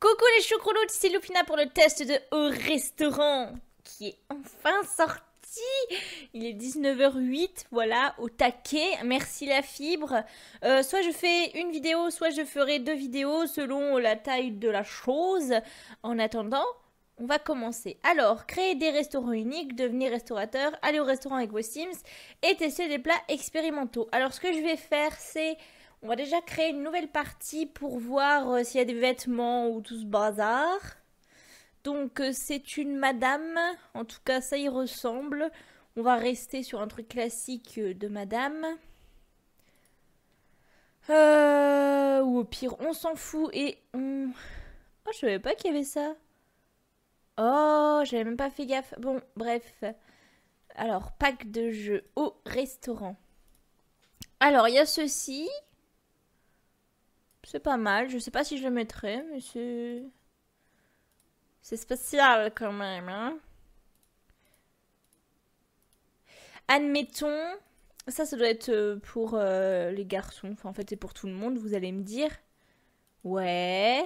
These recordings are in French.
Coucou les choucrouloutes, c'est Lupina pour le test de Au Restaurant qui est enfin sorti. Il est 19h08, voilà, au taquet. Merci la fibre. Euh, soit je fais une vidéo, soit je ferai deux vidéos selon la taille de la chose. En attendant, on va commencer. Alors, créer des restaurants uniques, devenir restaurateur, aller au restaurant avec vos Sims et tester des plats expérimentaux. Alors, ce que je vais faire, c'est on va déjà créer une nouvelle partie pour voir euh, s'il y a des vêtements ou tout ce bazar. Donc euh, c'est une madame, en tout cas ça y ressemble. On va rester sur un truc classique euh, de madame. Euh, ou au pire on s'en fout et on... Oh je savais pas qu'il y avait ça. Oh j'avais même pas fait gaffe. Bon bref. Alors pack de jeux au restaurant. Alors il y a ceci. C'est pas mal. Je sais pas si je le mettrai, mais c'est. C'est spécial quand même, hein. Admettons. Ça, ça doit être euh, pour euh, les garçons. Enfin, en fait, c'est pour tout le monde, vous allez me dire. Ouais.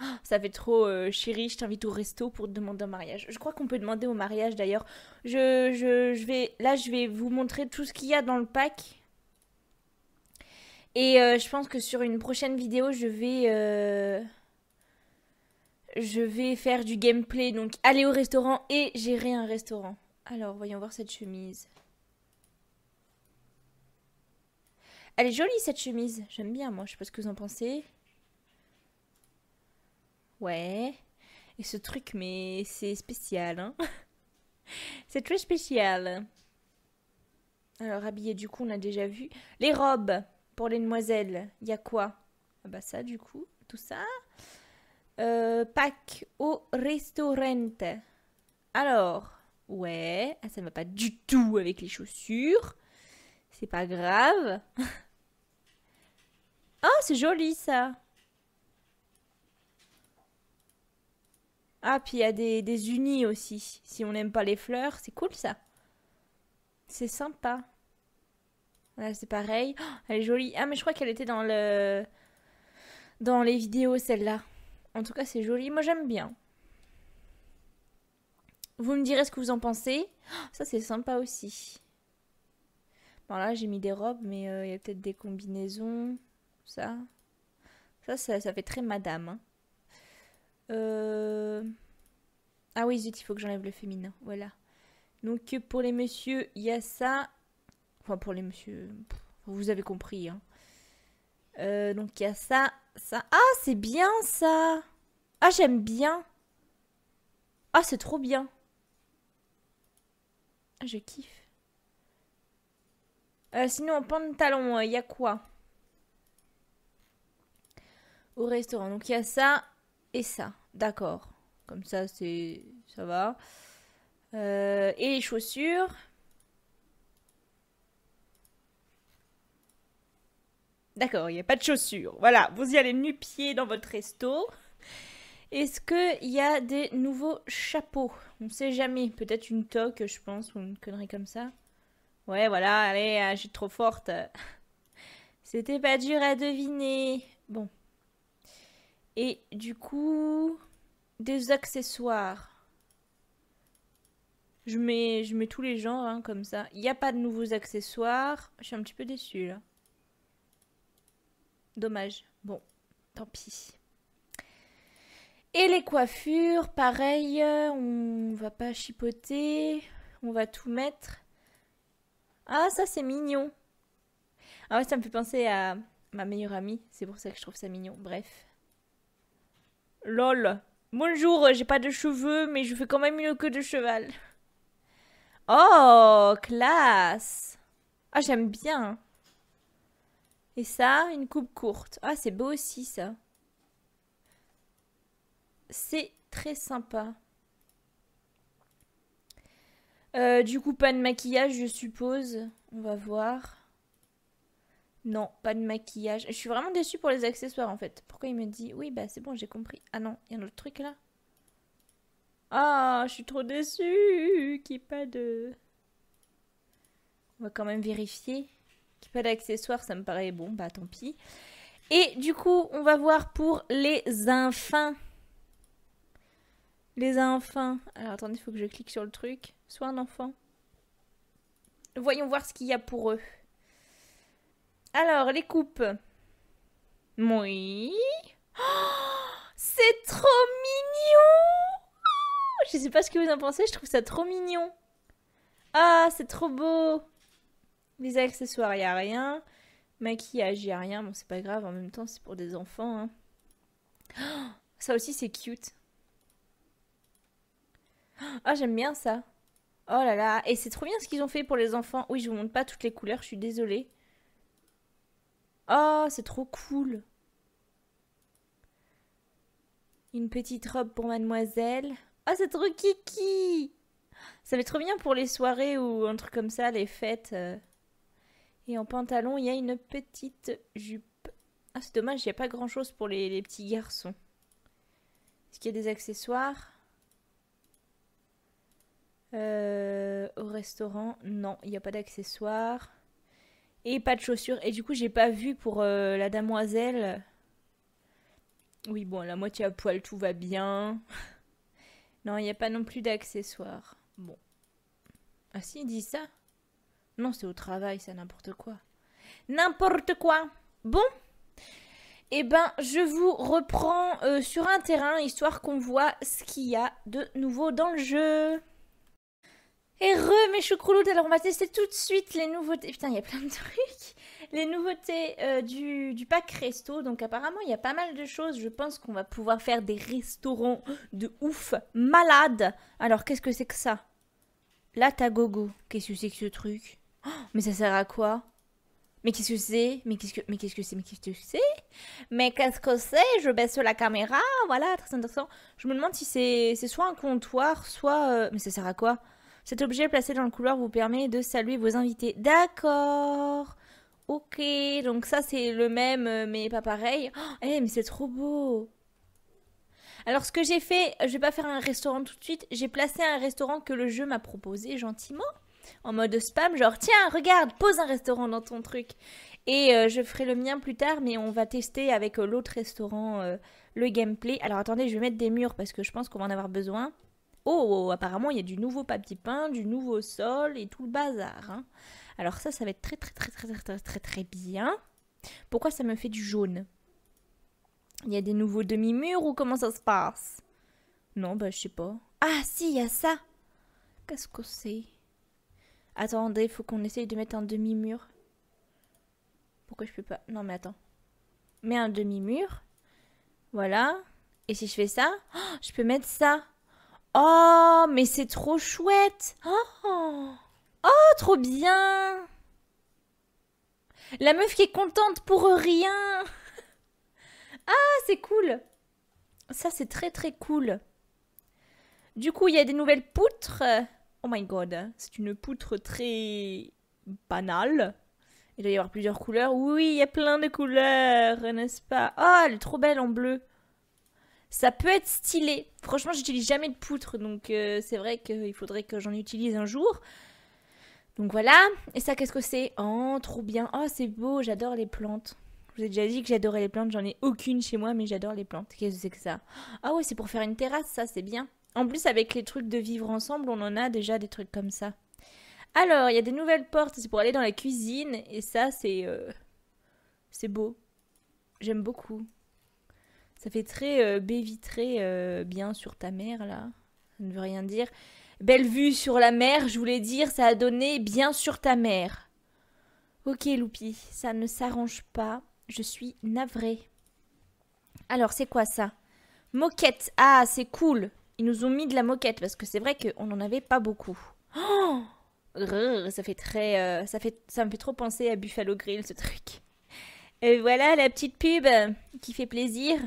Oh, ça fait trop euh, chérie, je t'invite au resto pour te demander un mariage. Je crois qu'on peut demander au mariage d'ailleurs. Je, vais, là, je vais vous montrer tout ce qu'il y a dans le pack. Et je pense que sur une prochaine vidéo, je vais, je vais faire du gameplay. Donc aller au restaurant et gérer un restaurant. Alors, voyons voir cette chemise. Elle est jolie cette chemise. J'aime bien moi. Je sais pas ce que vous en pensez. Ouais. Et ce truc, mais c'est spécial. Hein c'est très spécial. Alors habillé, du coup, on a déjà vu. Les robes pour les demoiselles, il y a quoi? Ah Bah ça, du coup, tout ça. Euh, pack au restaurante. Alors, ouais, ah, ça ne va pas du tout avec les chaussures. C'est pas grave. oh, c'est joli ça. Ah, puis il y a des, unis aussi. Si on n'aime pas les fleurs, c'est cool ça. C'est sympa. Voilà, c'est pareil. Oh, elle est jolie. Ah, mais je crois qu'elle était dans le... Dans les vidéos, celle-là. En tout cas, c'est joli. Moi, j'aime bien. Vous me direz ce que vous en pensez. Oh, ça, c'est sympa aussi. Bon, là, j'ai mis des robes, mais euh, il y a peut-être des combinaisons. Ça. Ça, ça, fait très madame. hein. Euh... Ah oui, zut, il faut que j'enlève le féminin. Voilà. Donc, pour les messieurs, il y a ça. Enfin, pour les messieurs, vous avez compris. Hein. Euh, donc, il y a ça, ça. Ah, c'est bien ça Ah, j'aime bien Ah, c'est trop bien Ah, je kiffe. Euh, sinon, en pantalon, il y a quoi? Au restaurant. Donc, il y a ça et ça. D'accord. Comme ça, c'est... Ça va. Euh, et les chaussures? D'accord, il n'y a pas de chaussures. Voilà, vous y allez nu-pied dans votre resto. Est-ce qu'il y a des nouveaux chapeaux? On ne sait jamais. Peut-être une toque, je pense, ou une connerie comme ça. Ouais, voilà, allez, ah, suis trop forte. C'était pas dur à deviner. Bon. Et du coup, des accessoires. Je mets, je mets tous les genres hein, comme ça. Il n'y a pas de nouveaux accessoires. Je suis un petit peu déçue là. Dommage. Bon, tant pis. Et les coiffures, pareil, on va pas chipoter. On va tout mettre. Ah, ça c'est mignon. Ah ouais, ça me fait penser à ma meilleure amie. C'est pour ça que je trouve ça mignon. Bref. Lol. Bonjour, j'ai pas de cheveux, mais je fais quand même une queue de cheval. Oh, classe. Ah, j'aime bien. Et ça, une coupe courte. Ah, c'est beau aussi, ça. C'est très sympa. Euh, du coup, pas de maquillage, je suppose. On va voir. Non, pas de maquillage. Je suis vraiment déçue pour les accessoires, en fait. Pourquoi il me dit... Oui, bah c'est bon, j'ai compris. Ah non, il y a un autre truc, là. Ah, je suis trop déçue qu'il n'y ait pas de... On va quand même vérifier. Ait pas d'accessoires, ça me paraît bon. Bah tant pis. Et du coup, on va voir pour les enfants. Les enfants. Alors attendez, il faut que je clique sur le truc. Soit un enfant. Voyons voir ce qu'il y a pour eux. Alors, les coupes. Oui. Oh, c'est trop mignon Je sais pas ce que vous en pensez, je trouve ça trop mignon. Ah, c'est trop beau Les accessoires, il a rien. Maquillage, il a rien. Bon, c'est pas grave, en même temps, c'est pour des enfants. Hein. Oh, ça aussi, c'est cute. Ah, j'aime bien ça. Oh là là. Et c'est trop bien ce qu'ils ont fait pour les enfants. Oui, je vous montre pas toutes les couleurs, je suis désolée. Oh, c'est trop cool. Une petite robe pour mademoiselle. Oh, c'est trop kiki. Ça va être trop bien pour les soirées ou un truc comme ça, les fêtes. Et en pantalon, il y a une petite jupe. Ah, c'est dommage, il n'y a pas grand chose pour les, les petits garçons. Est-ce qu'il y a des accessoires? Euh, Au restaurant, non, il n'y a pas d'accessoires. Et pas de chaussures. Et du coup, j'ai pas vu pour euh, la damoiselle. Oui, bon, la moitié à poil, tout va bien. non, il n'y a pas non plus d'accessoires. Bon. Ah si, il dit ça Non, c'est au travail, ça, n'importe quoi. N'importe quoi Bon eh ben, je vous reprends euh, sur un terrain, histoire qu'on voit ce qu'il y a de nouveau dans le jeu. Et re mes choucrouloutes, alors on va tester tout de suite les nouveautés. Putain, il y a plein de trucs. Les nouveautés euh, du, du, pack resto. Donc apparemment, il y a pas mal de choses. Je pense qu'on va pouvoir faire des restaurants de ouf, malades. Alors qu'est-ce que c'est que ça? Là, t'as gogo. Qu'est-ce que c'est que ce truc? Mais ça sert à quoi? Mais qu'est-ce que c'est? Mais qu'est-ce que mais c'est? Mais qu'est-ce que c'est Mais qu'est-ce que c'est? Je baisse la caméra, voilà, très intéressant. Je me demande si c'est c'est soit un comptoir, soit euh, mais ça sert à quoi? Cet objet placé dans le couloir vous permet de saluer vos invités. D'accord. Ok, donc ça c'est le même, euh, mais pas pareil. Oh, eh, mais c'est trop beau. Alors ce que j'ai fait, je vais pas faire un restaurant tout de suite. J'ai placé un restaurant que le jeu m'a proposé gentiment, en mode spam, genre tiens, regarde, pose un restaurant dans ton truc. Et euh, je ferai le mien plus tard, mais on va tester avec euh, l'autre restaurant le gameplay. Alors attendez, je vais mettre des murs parce que je pense qu'on va en avoir besoin. Oh, apparemment, il y a du nouveau papier peint, du nouveau sol et tout le bazar. Hein. Alors ça, ça va être très très très très très très très très bien. Pourquoi ça me fait du jaune? Il y a des nouveaux demi-murs ou comment ça se passe? Non, bah je sais pas. Ah si, il y a ça Qu'est-ce que c'est? Attendez, faut qu'on essaye de mettre un demi-mur. Pourquoi je peux pas? Non mais attends. Mets un demi-mur. Voilà. Et si je fais ça, oh, je peux mettre ça. Oh, mais c'est trop chouette. Oh, oh, trop bien. La meuf qui est contente pour rien. Ah, c'est cool. Ça, c'est très très cool. Du coup, il y a des nouvelles poutres. Oh my god, c'est une poutre très banale. Il doit y avoir plusieurs couleurs. Oui, il y a plein de couleurs, n'est-ce pas? Oh, elle est trop belle en bleu. Ça peut être stylé. Franchement, j'utilise jamais de poutre, donc euh, c'est vrai qu'il faudrait que j'en utilise un jour. Donc voilà. Et ça, qu'est-ce que c'est? Oh, trop bien. Oh, c'est beau, j'adore les plantes. Je vous ai déjà dit que j'adorais les plantes, j'en ai aucune chez moi, mais j'adore les plantes. Qu'est-ce que c'est que ça? Ah ouais, c'est pour faire une terrasse, ça, c'est bien. En plus, avec les trucs de vivre ensemble, on en a déjà des trucs comme ça. Alors, il y a des nouvelles portes, c'est pour aller dans la cuisine, et ça, c'est... Euh, c'est beau. J'aime beaucoup. Ça fait très euh, baie vitrée, euh, bien sur ta mer, là. Ça ne veut rien dire. Belle vue sur la mer, je voulais dire, ça a donné bien sur ta mer. Ok, Loupi, ça ne s'arrange pas. Je suis navrée. Alors, c'est quoi ça? Moquette. Ah, c'est cool. Ils nous ont mis de la moquette parce que c'est vrai qu'on n'en avait pas beaucoup. Oh ça fait très, euh, ça fait, ça me fait trop penser à Buffalo Grill ce truc. Et voilà la petite pub qui fait plaisir.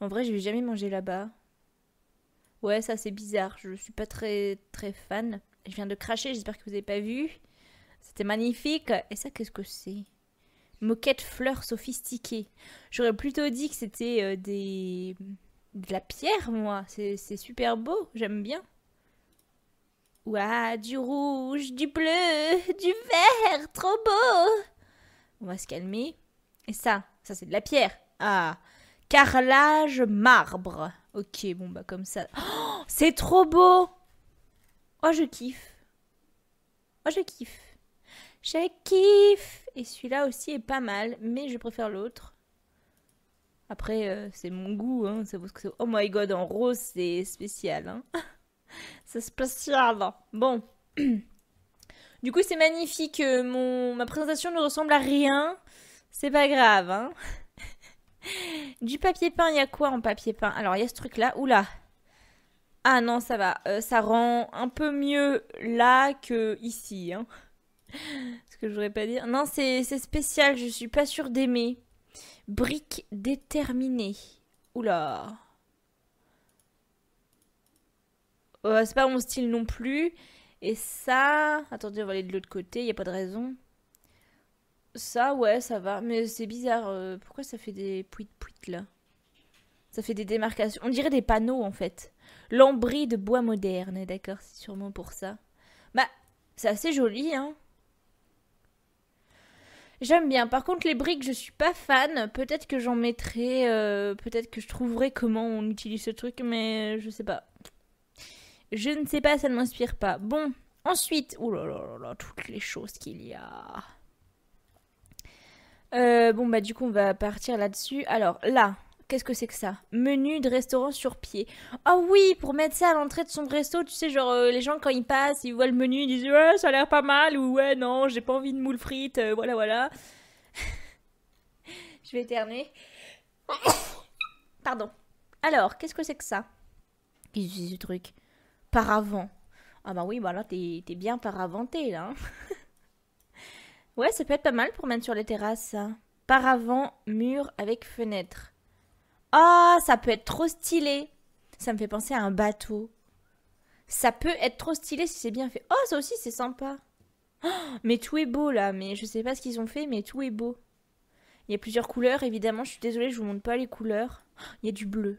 En vrai, je vais jamais manger là-bas. Ouais, ça c'est bizarre. Je suis pas très très fan. Je viens de cracher, j'espère que vous n'avez pas vu. C'était magnifique. Et ça, qu'est-ce que c'est? Moquette fleurs sophistiquées. J'aurais plutôt dit que c'était euh, des... de la pierre, moi. C'est super beau, j'aime bien. Ouah, du rouge, du bleu, du vert, trop beau. On va se calmer. Et ça, ça c'est de la pierre. Ah, carrelage marbre. Ok, bon bah comme ça. Oh, c'est trop beau. Oh, je kiffe. Oh, je kiffe. Je kiffe. Et celui-là aussi est pas mal, mais je préfère l'autre. Après, euh, c'est mon goût. Hein. Oh my god, en rose, c'est spécial. Hein. c'est spécial. Bon. Du coup, c'est magnifique. Euh, mon... Ma présentation ne ressemble à rien. C'est pas grave. Hein. du papier peint, il y a quoi en papier peint? Alors, il y a ce truc-là. Oula. Ah non, ça va. Euh, ça rend un peu mieux là que ici. Hein. Ce que je voudrais pas dire. Non, c'est spécial. Je suis pas sûre d'aimer. Brique déterminée. Oula. Euh, c'est pas mon style non plus. Et ça... Attendez, on va aller de l'autre côté. Il a pas de raison. Ça, ouais, ça va. Mais c'est bizarre. Euh, pourquoi ça fait des pouit-pouit là? Ça fait des démarcations. On dirait des panneaux en fait. Lambris de bois moderne, d'accord, c'est sûrement pour ça. Bah, c'est assez joli, hein. J'aime bien. Par contre, les briques, je suis pas fan. Peut-être que j'en mettrai. Euh, peut-être que je trouverai comment on utilise ce truc, mais je sais pas. Je ne sais pas, ça ne m'inspire pas. Bon, ensuite. Oh là là là toutes les choses qu'il y a. Euh, bon, bah, du coup, on va partir là-dessus. Alors, là, Qu'est-ce que c'est que ça? Menu de restaurant sur pied. Ah oui, pour mettre ça à l'entrée de son resto, tu sais, genre euh, les gens quand ils passent, ils voient le menu, ils disent ouais, ça a l'air pas mal ou ouais, non, j'ai pas envie de moule frites, euh, voilà, voilà. Je vais éternuer. Pardon. Alors, qu'est-ce que c'est que ça? Qu'est-ce que c'est ce truc? Paravent. Ah bah oui, bah là, t'es bien paraventé, là. Hein. ouais, ça peut être pas mal pour mettre sur les terrasses, ça. Paravent, mur avec fenêtre. Ah, ça peut être trop stylé. Ça me fait penser à un bateau. Ça peut être trop stylé si c'est bien fait. Oh, ça aussi, c'est sympa. Oh, mais tout est beau là. Mais je sais pas ce qu'ils ont fait, mais tout est beau. Il y a plusieurs couleurs, évidemment. Je suis désolée, je vous montre pas les couleurs. Il y a du bleu.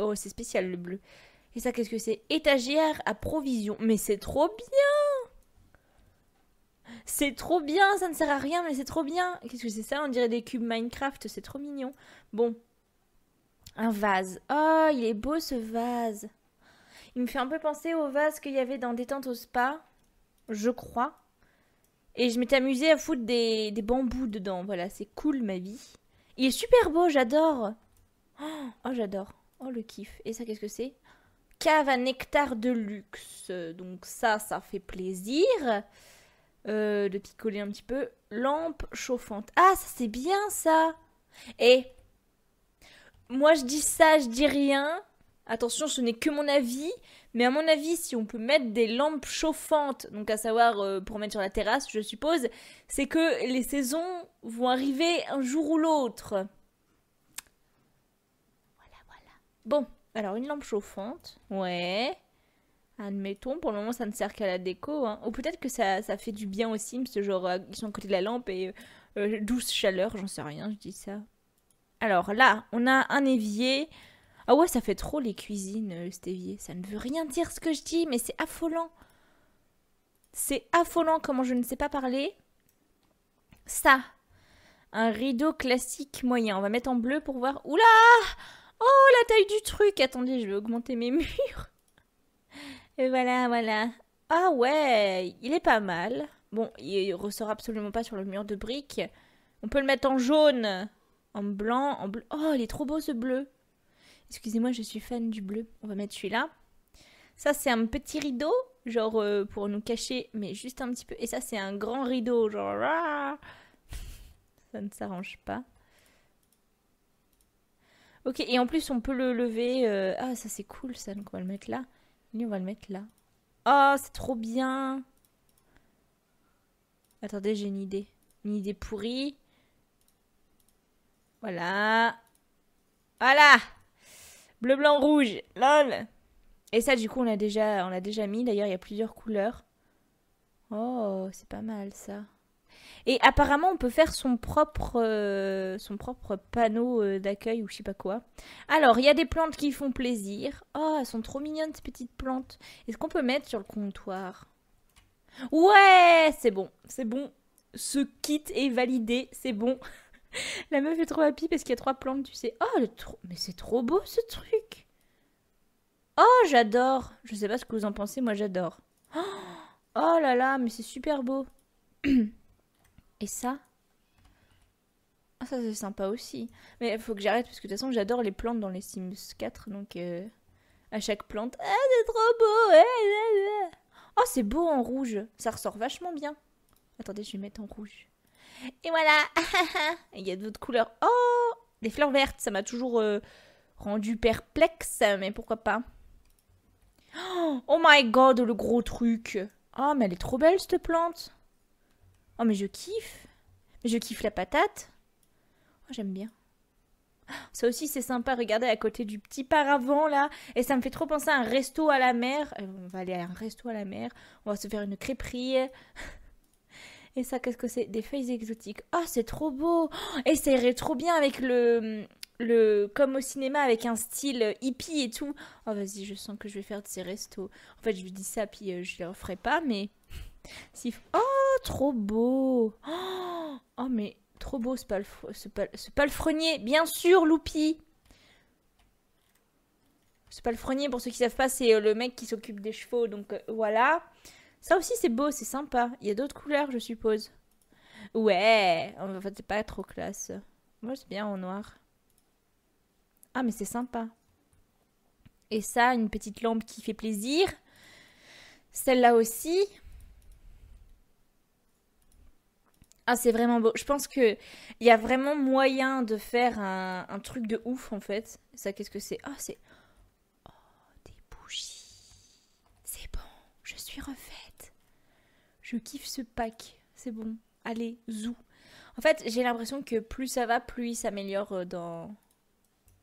Oh, c'est spécial le bleu. Et ça, qu'est-ce que c'est? Étagère à provision. Mais c'est trop bien C'est trop bien, ça ne sert à rien, mais c'est trop bien. Qu'est-ce que c'est ça? On dirait des cubes Minecraft, c'est trop mignon. Bon, un vase. Oh, il est beau ce vase. Il me fait un peu penser au vase qu'il y avait dans Détente au spa, je crois. Et je m'étais amusée à foutre des, des bambous dedans. Voilà, c'est cool ma vie. Il est super beau, j'adore. Oh, j'adore. Oh, le kiff. Et ça, qu'est-ce que c'est? Cave à nectar de luxe. Donc ça, ça fait plaisir. Euh, de picoler un petit peu. Lampe chauffante. Ah, ça c'est bien ça. Et moi je dis ça, je dis rien. Attention, ce n'est que mon avis, mais à mon avis, si on peut mettre des lampes chauffantes, donc à savoir euh, pour mettre sur la terrasse, je suppose, c'est que les saisons vont arriver un jour ou l'autre. Voilà, voilà. Bon, alors une lampe chauffante, ouais. Admettons, pour le moment ça ne sert qu'à la déco, hein. ou peut-être que ça, fait du bien parce que genre ils sont à côté de la lampe et euh, douce chaleur, j'en sais rien, je dis ça. Alors là, on a un évier. Ah ouais, ça fait trop les cuisines, euh, cet évier. Ça ne veut rien dire ce que je dis, mais c'est affolant. C'est affolant comment je ne sais pas parler. Ça, un rideau classique moyen. On va mettre en bleu pour voir. Oula Oh, la taille du truc Attendez, je vais augmenter mes murs. Et voilà, voilà. Ah ouais, il est pas mal. Bon, il ressort absolument pas sur le mur de briques. On peut le mettre en jaune. En blanc, en bleu. Oh, il est trop beau ce bleu. Excusez-moi, je suis fan du bleu. On va mettre celui-là. Ça, c'est un petit rideau, genre euh, pour nous cacher, mais juste un petit peu. Et ça, c'est un grand rideau, genre. Ah ça ne s'arrange pas. Ok, et en plus, on peut le lever. Euh, ah, ça, c'est cool, ça. Donc, on va le mettre là. Lui, on va le mettre là. Oh, c'est trop bien. Attendez, j'ai une idée. Une idée pourrie. Voilà. Voilà. Bleu, blanc, rouge. Lol. Et ça, du coup, on l'a déjà, déjà mis. D'ailleurs, il y a plusieurs couleurs. Oh, c'est pas mal ça. Et apparemment, on peut faire son propre, euh, son propre panneau euh, d'accueil ou je sais pas quoi. Alors, il y a des plantes qui font plaisir. Oh, elles sont trop mignonnes ces petites plantes. Est-ce qu'on peut mettre sur le comptoir? Ouais, c'est bon, c'est bon. Ce kit est validé, c'est bon. La meuf est trop happy parce qu'il y a trois plantes, tu sais. Oh, mais c'est trop beau ce truc. Oh, j'adore. Je sais pas ce que vous en pensez, moi j'adore. Oh là là, mais c'est super beau. Et ça? Ah, ça c'est sympa aussi. Mais faut que j'arrête parce que de toute façon, j'adore les plantes dans les Sims 4. Donc, euh, à chaque plante. Ah, c'est trop beau Oh, c'est beau en rouge. Ça ressort vachement bien. Attendez, je vais mettre en rouge. Et voilà Il y a d'autres couleurs. Oh Des fleurs vertes. Ça m'a toujours euh, rendu perplexe. Mais pourquoi pas Oh my god, le gros truc Oh, mais elle est trop belle cette plante Oh, mais je kiffe. Mais je kiffe la patate. Oh, j'aime bien. Ça aussi, c'est sympa. Regardez à côté du petit paravent là. Et ça me fait trop penser à un resto à la mer. Euh, on va aller à un resto à la mer. On va se faire une crêperie. Et ça, qu'est-ce que c'est? Des feuilles exotiques. Oh, c'est trop beau. Et ça irait trop bien avec le, le. Comme au cinéma, avec un style hippie et tout. Oh, vas-y, je sens que je vais faire de ces restos. En fait, je lui dis ça, puis euh, je ne le referai pas, mais. Si... Oh, trop beau Oh, mais trop beau ce, ce, palefrenier. Bien sûr, Loupi Ce palefrenier, pour ceux qui savent pas, c'est euh, le mec qui s'occupe des chevaux. Donc euh, voilà. Ça aussi, c'est beau, c'est sympa. Il y a d'autres couleurs, je suppose. Ouais, en fait, c'est pas trop classe. Moi, c'est bien en noir. Ah, mais c'est sympa. Et ça, une petite lampe qui fait plaisir. Celle-là aussi. Ah, c'est vraiment beau. Je pense que il y a vraiment moyen de faire un, truc de ouf en fait. Ça, qu'est-ce que c'est? Ah, c'est. Oh, des bougies. C'est bon, je suis refaite. Je kiffe ce pack. C'est bon. Allez, zou. En fait, j'ai l'impression que plus ça va, plus il s'améliore euh, dans,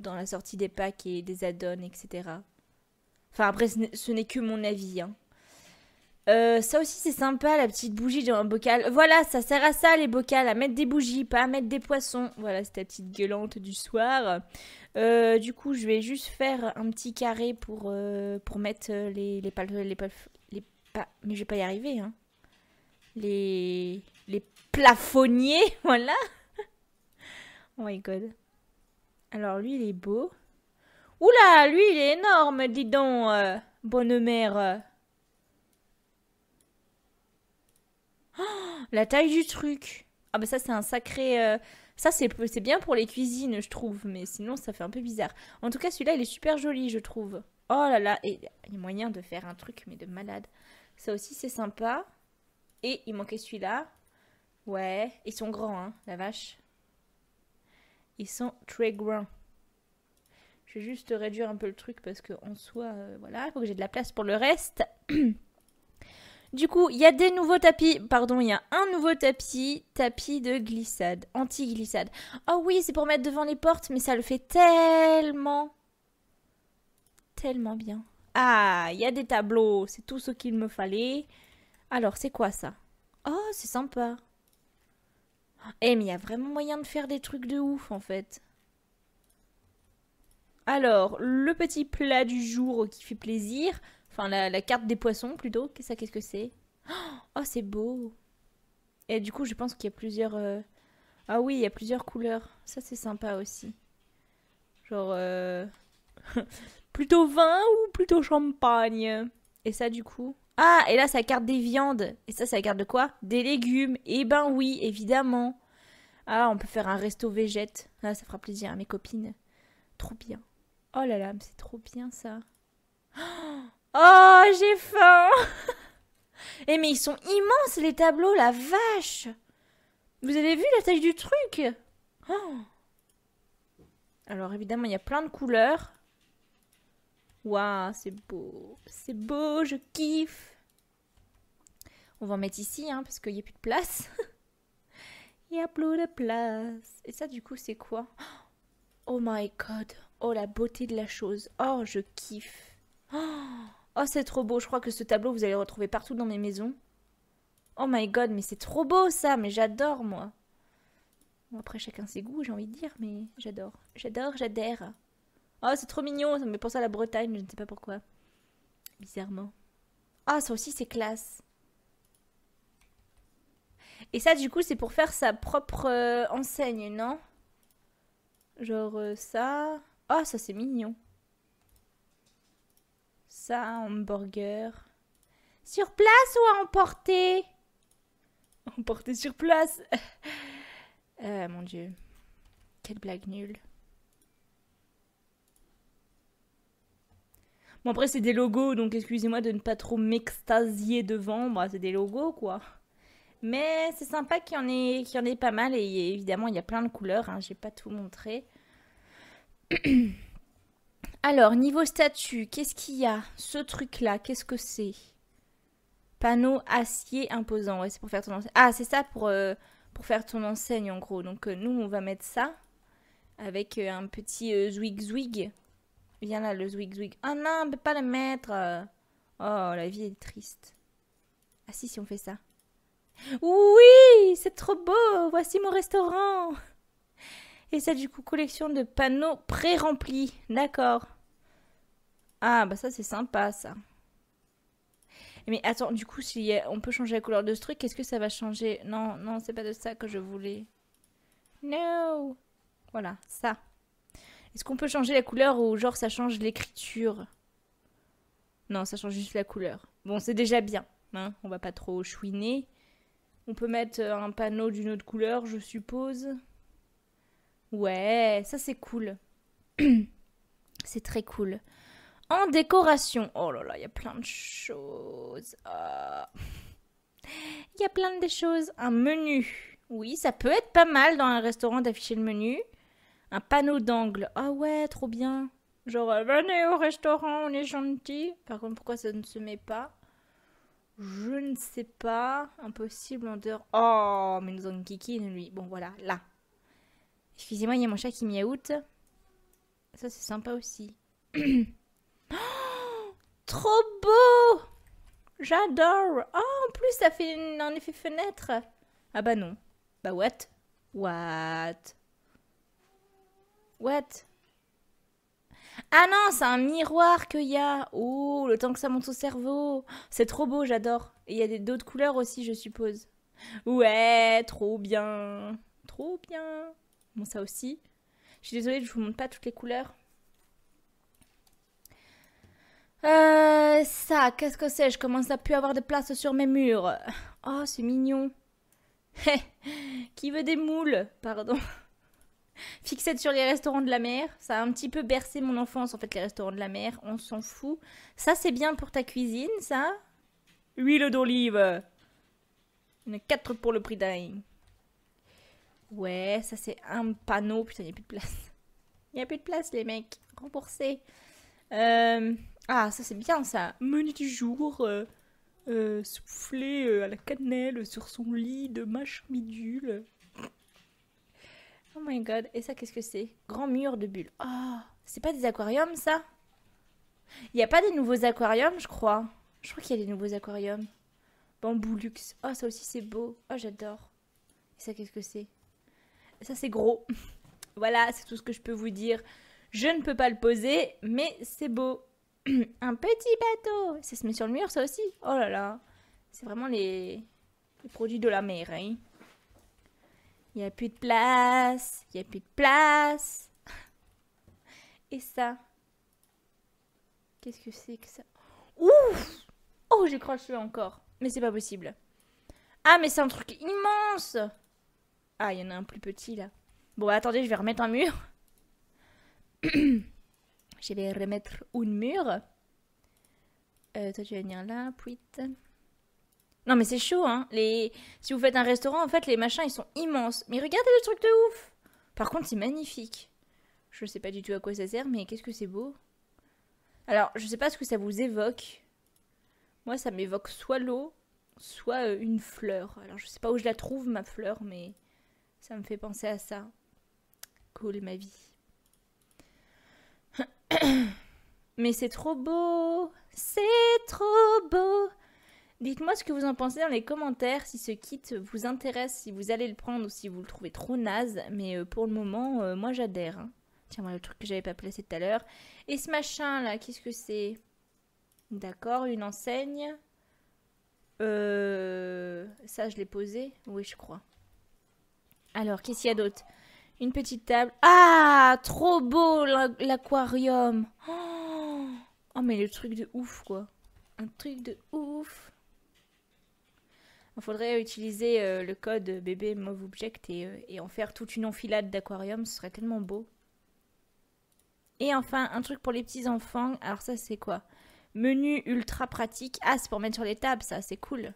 la sortie des packs et des add-ons, etc. Enfin, après, ce n'est que mon avis. Hein. Euh, ça aussi c'est sympa, la petite bougie dans un bocal. Voilà, ça sert à ça les bocals, à mettre des bougies, pas à mettre des poissons. Voilà, c'est ta petite gueulante du soir. Euh, du coup, je vais juste faire un petit carré pour, mettre les, les mais je vais pas y arriver hein. Les plafonniers, voilà. oh my god. Alors lui, il est beau. Oula, lui, il est énorme, dis donc, bonne mère. la taille du truc. Ah bah ça c'est un sacré... Euh, ça c'est bien pour les cuisines je trouve, mais sinon ça fait un peu bizarre. En tout cas celui-là il est super joli je trouve. Oh là là, et il y a moyen de faire un truc mais de malade. Ça aussi c'est sympa. Et il manquait celui-là. Ouais, ils sont grands hein, la vache. Ils sont très grands. Je vais juste réduire un peu le truc parce qu'en soi, euh, voilà, il faut que j'ai de la place pour le reste. Du coup, il y a des nouveaux tapis. Pardon, il y a un nouveau tapis. Tapis de glissade. Anti-glissade. Oh oui, c'est pour mettre devant les portes, mais ça le fait tellement. Tellement bien. Ah, il y a des tableaux. C'est tout ce qu'il me fallait. Alors, c'est quoi ça? Oh, c'est sympa. Eh, mais il y a vraiment moyen de faire des trucs de ouf, en fait. Alors, le petit plat du jour qui fait plaisir. Enfin, la, carte des poissons plutôt. Qu'est-ce que c'est? Oh, c'est beau. Et du coup, je pense qu'il y a plusieurs. Euh, ah oui, il y a plusieurs couleurs. Ça, c'est sympa aussi. Genre. Euh, plutôt vin ou plutôt champagne? Et ça, du coup? Ah, et là, ça carte des viandes. Et ça, ça carte de quoi? Des légumes. Eh ben oui, évidemment. Ah, on peut faire un resto végète. Ah, ça fera plaisir à mes copines. Trop bien. Oh là là, c'est trop bien ça. Oh Oh, j'ai faim Eh mais ils sont immenses les tableaux, la vache Vous avez vu la taille du truc? Oh. Alors évidemment, il y a plein de couleurs. Waouh, c'est beau. C'est beau, je kiffe. On va en mettre ici, hein, parce qu'il n'y a plus de place. Il n'y a plus de place. Et ça, du coup, c'est quoi? Oh my god. Oh, la beauté de la chose. Oh, je kiffe. Oh, c'est trop beau. Je crois que ce tableau, vous allez le retrouver partout dans mes maisons. Oh my god, mais c'est trop beau ça. Mais j'adore, moi. Bon, après, chacun ses goûts, j'ai envie de dire, mais j'adore. J'adore, j'adhère. Oh, c'est trop mignon. Ça me fait penser à la Bretagne, je ne sais pas pourquoi. Bizarrement. Ah, ça aussi, c'est classe. Et ça, du coup, c'est pour faire sa propre euh, enseigne, non? Genre euh, ça. Oh, ça, c'est mignon. Ça, hamburger. Sur place ou à emporter? Emporter sur place. euh, mon dieu. Quelle blague nulle. Bon, après, c'est des logos, donc excusez-moi de ne pas trop m'extasier devant. Bah, c'est des logos, quoi. Mais c'est sympa qu'il y, en ait, pas mal. Et évidemment, il y a plein de couleurs. Hein, J'ai pas tout montré. Alors, niveau statut, qu'est-ce qu'il y a? Ce truc-là, qu'est-ce que c'est? Panneau acier imposant. Ouais, c'est pour faire ton enseigne. Ah, c'est ça pour, euh, faire ton enseigne, en gros. Donc, euh, nous, on va mettre ça. Avec euh, un petit zwig zwig. Viens là, le zwig zwig. Ah non, on peut pas le mettre. Oh, la vie est triste. Ah si, si on fait ça. Oui, c'est trop beau. Voici mon restaurant. Et ça, du coup, collection de panneaux pré-remplis. D'accord. Ah, bah ça, c'est sympa, ça. Mais attends, du coup, si on peut changer la couleur de ce truc, qu'est-ce que ça va changer? Non, non, c'est pas de ça que je voulais. No Voilà, ça. Est-ce qu'on peut changer la couleur ou genre ça change l'écriture? Non, ça change juste la couleur. Bon, c'est déjà bien. Hein on va pas trop chouiner. On peut mettre un panneau d'une autre couleur, je suppose. Ouais, ça c'est cool. c'est très cool. En décoration. Oh là là, il y a plein de choses. Ah. Il y a plein de choses. Un menu. Oui, ça peut être pas mal dans un restaurant d'afficher le menu. Un panneau d'angle. Ah ouais, trop bien. Genre, euh, venez au restaurant, on est gentil. Par contre, pourquoi ça ne se met pas? Je ne sais pas. Impossible en dehors. Oh, mais nous avons kiki, lui. Bon, voilà, là. Excusez-moi, il y a mon chat qui miaoute. Ça, c'est sympa aussi. oh, trop beau J'adore Oh, en plus, ça fait un effet fenêtre. Ah bah non. Bah what? What? What? Ah non, c'est un miroir qu'il y a. Oh, le temps que ça monte au cerveau. C'est trop beau, j'adore. Et il y a d'autres couleurs aussi, je suppose. Ouais, trop bien. Trop bien. Bon, ça aussi. Je suis désolée, je vous montre pas toutes les couleurs. Euh, ça, qu'est-ce que c'est? Je commence à plus avoir de place sur mes murs. Oh, c'est mignon. Qui veut des moules? Pardon. Fixette sur les restaurants de la mer. Ça a un petit peu bercé mon enfance, en fait, les restaurants de la mer. On s'en fout. Ça, c'est bien pour ta cuisine, ça. Huile d'olive. A 4 pour le prix d'un. Ouais, ça c'est un panneau. Putain, il n'y a plus de place. Il n'y a plus de place, les mecs. Remboursé. Euh, ah, ça c'est bien ça. Menu du jour. Euh, euh, soufflé à la cannelle sur son lit de machin midule. Oh my god. Et ça, qu'est-ce que c'est? Grand mur de bulles. Ah, c'est pas des aquariums ça? Il n'y a pas des nouveaux aquariums, je crois. Je crois qu'il y a des nouveaux aquariums. Bambou luxe. Oh, ça aussi c'est beau. Oh, j'adore. Et ça, qu'est-ce que c'est? Ça c'est gros. voilà, c'est tout ce que je peux vous dire. Je ne peux pas le poser, mais c'est beau. Un petit bateau. Ça se met sur le mur, ça aussi. Oh là là. C'est vraiment les... produits de la mer. Hein. Il a plus de place. Il a plus de place. Et ça. Qu'est-ce que c'est que ça? Ouf Oh, j'ai craché encore. Mais c'est pas possible. Ah, mais c'est un truc immense ah, il y en a un plus petit là. Bon, attendez, je vais remettre un mur. je vais remettre un mur. Euh, toi, tu vas venir là, puis. Non, mais c'est chaud, hein. Les... Si vous faites un restaurant, en fait, les machins, ils sont immenses. Mais regardez le truc de ouf. Par contre, c'est magnifique. Je sais pas du tout à quoi ça sert, mais qu'est-ce que c'est beau. Alors, je sais pas ce que ça vous évoque. Moi, ça m'évoque soit l'eau, soit euh, une fleur. Alors, je sais pas où je la trouve, ma fleur, mais ça me fait penser à ça. Cool, ma vie. Mais c'est trop beau. C'est trop beau. Dites-moi ce que vous en pensez dans les commentaires, si ce kit vous intéresse, si vous allez le prendre ou si vous le trouvez trop naze. Mais euh, pour le moment, euh, moi j'adhère. hein. Tiens, moi le truc que j'avais pas placé tout à l'heure. Et ce machin là, qu'est-ce que c'est? D'accord, une enseigne. Euh... Ça, je l'ai posé? Oui, je crois. Alors, qu'est-ce qu'il y a d'autre? Une petite table. Ah Trop beau la- l'aquarium Oh, mais le truc de ouf, quoi. Un truc de ouf. Il faudrait utiliser euh, le code bébé Move Object et, euh, et en faire toute une enfilade d'aquarium. Ce serait tellement beau. Et enfin, un truc pour les petits enfants. Alors ça, c'est quoi? Menu ultra pratique. Ah, c'est pour mettre sur les tables, ça, c'est cool.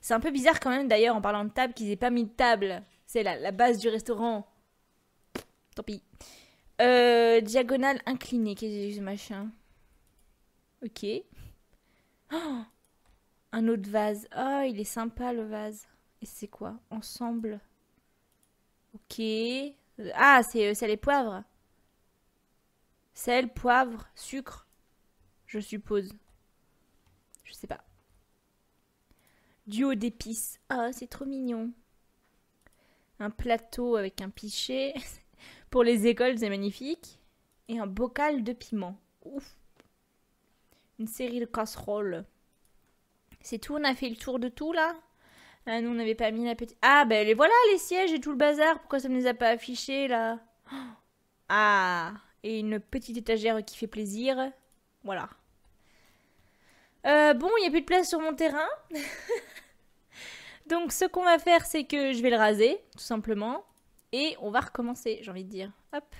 C'est un peu bizarre quand même, d'ailleurs, en parlant de table, qu'ils aient pas mis de table. C'est la, la base du restaurant. Tant pis. Euh, diagonale inclinée, qu'est-ce que ce machin? Ok. Oh, un autre vase. Oh, il est sympa le vase. Et c'est quoi? Ensemble. Ok. Ah, c'est euh, sel et poivre. Sel, poivre, sucre. Je suppose. Je sais pas. Duo d'épices. Ah, c'est trop mignon. Un plateau avec un pichet. Pour les écoles, c'est magnifique. Et un bocal de piment. Ouf. Une série de casseroles. C'est tout, on a fait le tour de tout là ah, Nous, on n'avait pas mis la petite. Ah, ben les voilà les sièges et tout le bazar. Pourquoi ça ne les a pas affichés là? Ah Et une petite étagère qui fait plaisir. Voilà. Euh, bon, il n'y a plus de place sur mon terrain. Donc, ce qu'on va faire, c'est que je vais le raser, tout simplement. Et on va recommencer, j'ai envie de dire. Hop.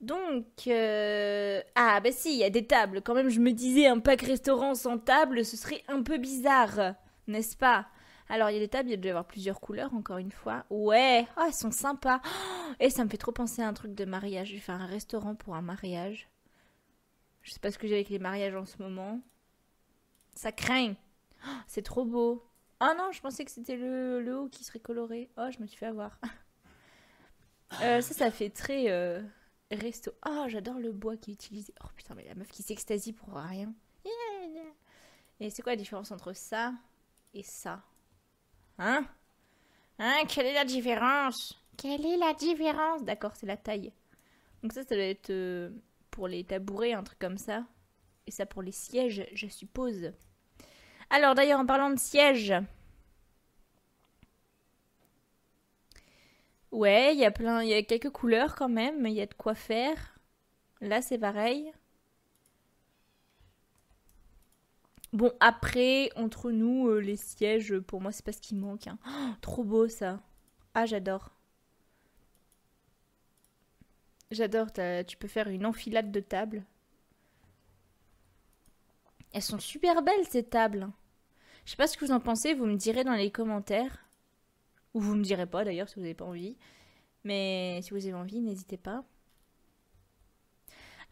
Donc, euh, ah bah si, il y a des tables. Quand même, je me disais, un pack restaurant sans table, ce serait un peu bizarre, n'est-ce pas? Alors, il y a des tables, il doit y avoir plusieurs couleurs, encore une fois. Ouais, oh, elles sont sympas. Oh, et ça me fait trop penser à un truc de mariage. Je vais faire un restaurant pour un mariage. Je sais pas ce que j'ai avec les mariages en ce moment. Ça craint. Oh, c'est trop beau. Oh non, je pensais que c'était le, le haut qui serait coloré. Oh, je me suis fait avoir. Euh, ça, ça fait très euh, resto. Oh, j'adore le bois qui est utilisé. Oh putain, mais la meuf qui s'extasie pour rien. Et c'est quoi la différence entre ça et ça? Hein? Hein? Quelle est la différence? Quelle est la différence? D'accord, c'est la taille. Donc ça, ça doit être euh, pour les tabourets, un truc comme ça. Et ça pour les sièges, je suppose. Alors d'ailleurs, en parlant de sièges... Ouais, il y a plein, il y a quelques couleurs quand même, il y a de quoi faire. Là, c'est pareil. Bon, après, entre nous, euh, les sièges, pour moi, c'est pas ce qui manque. hein. Oh, trop beau ça. Ah, j'adore. J'adore, tu peux faire une enfilade de tables. Elles sont super belles ces tables. Je sais pas ce que vous en pensez, vous me direz dans les commentaires. Ou vous me direz pas d'ailleurs si vous n'avez pas envie. Mais si vous avez envie, n'hésitez pas.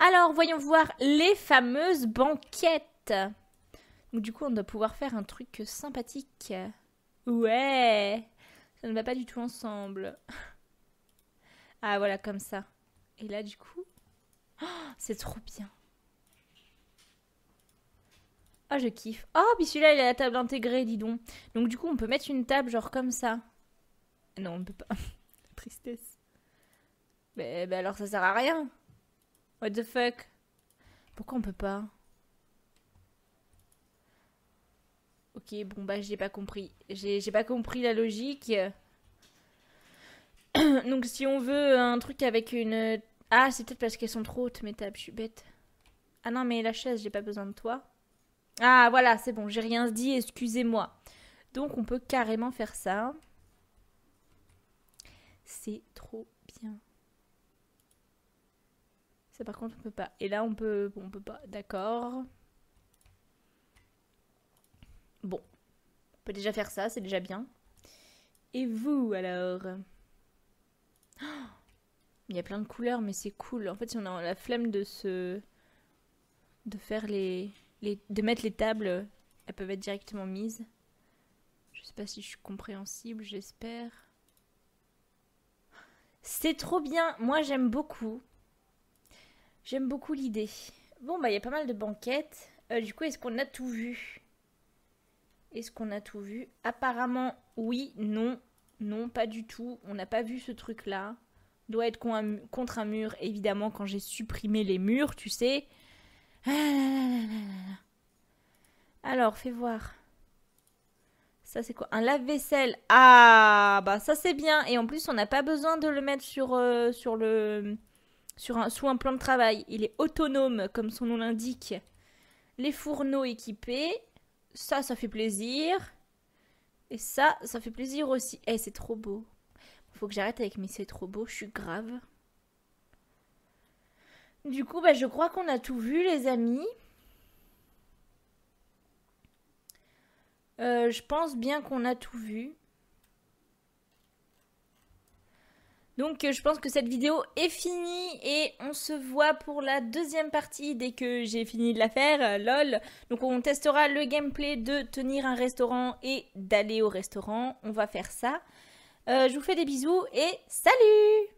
Alors, voyons voir les fameuses banquettes. Donc du coup, on doit pouvoir faire un truc sympathique. Ouais, ça ne va pas du tout ensemble. Ah voilà, comme ça. Et là, du coup, oh, c'est trop bien. Ah, je kiffe. Oh, puis celui-là, il a la table intégrée, dis donc. Donc du coup, on peut mettre une table genre comme ça. Non, on ne peut pas. Tristesse. Mais, mais alors, ça sert à rien. What the fuck? Pourquoi on peut pas? Ok, bon bah j'ai pas compris. J'ai j'ai pas compris la logique. Donc si on veut un truc avec une... Ah, c'est peut-être parce qu'elles sont trop hautes mes tables, je suis bête. Ah non, mais la chaise, j'ai pas besoin de toi. Ah voilà, c'est bon, j'ai rien dit, excusez-moi. Donc on peut carrément faire ça. C'est trop bien. Ça par contre on peut pas. Et là on peut... Bon, on peut pas, d'accord. Bon. On peut déjà faire ça, c'est déjà bien. Et vous alors? Il y a plein de couleurs, mais c'est cool. En fait, si on a la flemme de se... de faire les... de mettre les tables, elles peuvent être directement mises. Je sais pas si je suis compréhensible, j'espère. C'est trop bien. Moi, j'aime beaucoup. J'aime beaucoup l'idée. Bon, bah, il y a pas mal de banquettes. Euh, du coup, est-ce qu'on a tout vu? Est-ce qu'on a tout vu? Apparemment, oui, non. Non, pas du tout. On n'a pas vu ce truc-là. Doit être contre un mur, évidemment, quand j'ai supprimé les murs, tu sais. Alors, fais voir. Ça, c'est quoi? Un lave-vaisselle. Ah, bah ça, c'est bien. Et en plus, on n'a pas besoin de le mettre sur, euh, sur le... Sur un, sous un plan de travail. Il est autonome, comme son nom l'indique. Les fourneaux équipés. Ça, ça fait plaisir. Et ça, ça fait plaisir aussi. Eh, c'est trop beau. Faut que j'arrête avec mes c'est trop beau, je suis grave. Du coup, bah, je crois qu'on a tout vu, les amis. Euh, je pense bien qu'on a tout vu. Donc euh, je pense que cette vidéo est finie et on se voit pour la deuxième partie dès que j'ai fini de la faire, euh, lol. Donc on testera le gameplay de tenir un restaurant et d'aller au restaurant, on va faire ça. je vous fais des bisous et salut